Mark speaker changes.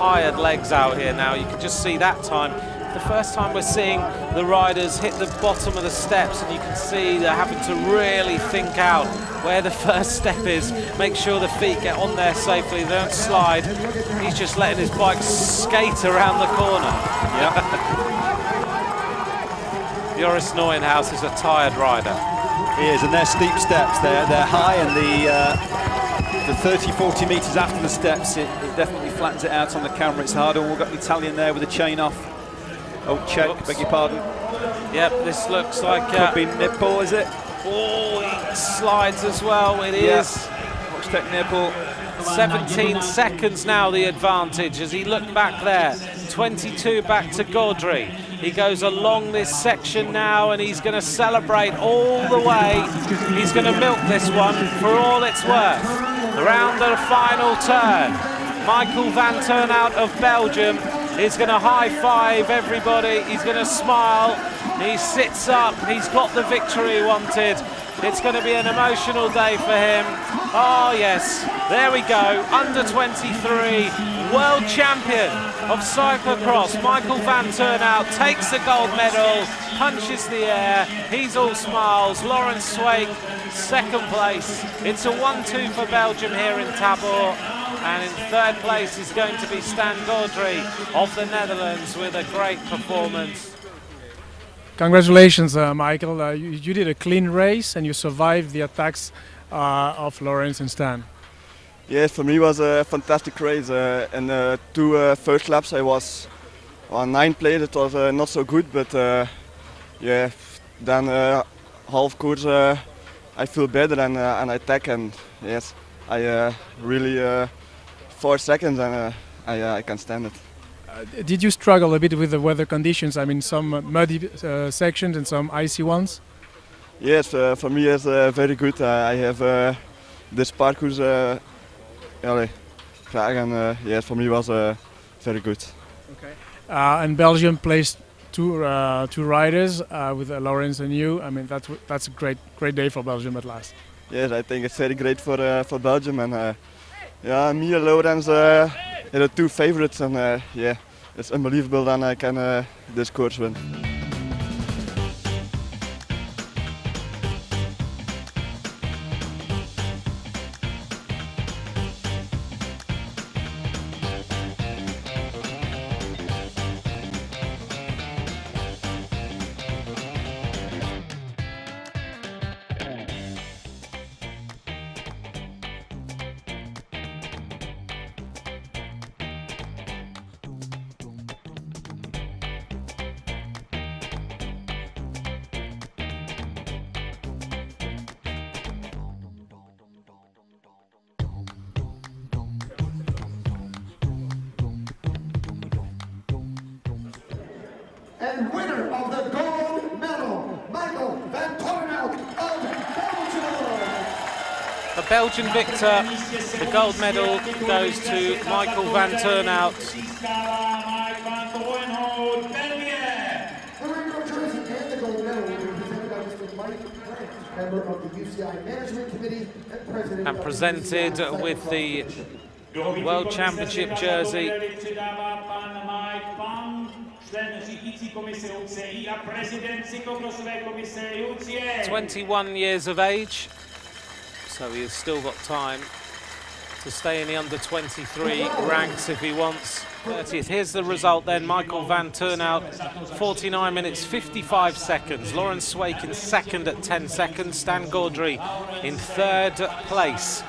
Speaker 1: tired legs out here now. You can just see that time. The first time we're seeing the riders hit the bottom of the steps and you can see they're having to really think out where the first step is, make sure the feet get on there safely, they don't slide. He's just letting his bike skate around the corner. Yeah. Joris Nieuwenhuis is a tired rider.
Speaker 2: He is, and they're steep steps. They're, they're high, and the uh, the 30, 40 metres after the steps, it, it, definitely flattens it out on the camera. It's harder. We've got the Italian there with the chain off. Oh, check, Oops. beg your pardon.
Speaker 1: Yep, this looks like...
Speaker 2: Could uh, be nipple, is it?
Speaker 1: Oh, he slides as well. It
Speaker 2: yeah.
Speaker 1: is.
Speaker 2: Watch that nipple.
Speaker 1: 17 seconds now the advantage as he looked back there. 22 back to Godrie. He goes along this section now and he's going to celebrate all the way. He's going to milk this one for all it's worth. Around the final turn, Michael Vanthourenhout of Belgium is going to high five everybody. He's going to smile. He sits up. He's got the victory he wanted. It's going to be an emotional day for him. Oh, yes. There we go. Under 23, world champion of cyclocross, Michael Vanthourenhout takes the gold medal, punches the air. He's all smiles. Laurens Sweeck, second place. It's a 1-2 for Belgium here in Tabor. And in third place is going to be Stan Godrie of the Netherlands with a great performance.
Speaker 3: Congratulations, uh, Michael. Uh, you, you, did a clean race and you survived the attacks uh, of Lawrence and Stan.
Speaker 4: Yes, for me it was a fantastic race. Uh, in the two uh, first laps I was on nine place. It was uh, not so good, but yeah, then half course I feel better and, and I attack and yes, I really four seconds and I, I can stand it.
Speaker 3: Uh, did you struggle a bit with the weather conditions? I mean, some muddy uh, sections and some icy ones.
Speaker 4: Yes, uh, for me it's uh, very good. I have uh, this parcours uh, and yes, for me was very good.
Speaker 3: Okay. and Belgium placed two two riders with Laurens and you. I mean, that's that's a great great day for Belgium at last.
Speaker 4: Yes, I think it's very great for for Belgium and yeah, me and Laurens yeah, the two favorites, and uh, yeah, it's unbelievable that I can uh, this course win.
Speaker 5: And winner of the gold medal, Michael Vanthourenhout of Belgium.
Speaker 1: The Belgian victor, the gold medal goes to Michael Vanthourenhout. and presented with the World Championship jersey 21 years of age, so he's still got time to stay in the under 23 ranks if he wants. 30th. Here's the result then. Michael Vanthourenhout, 49 minutes 55 seconds. Laurens Sweeck in second at 10 seconds. Stan Godrie in third place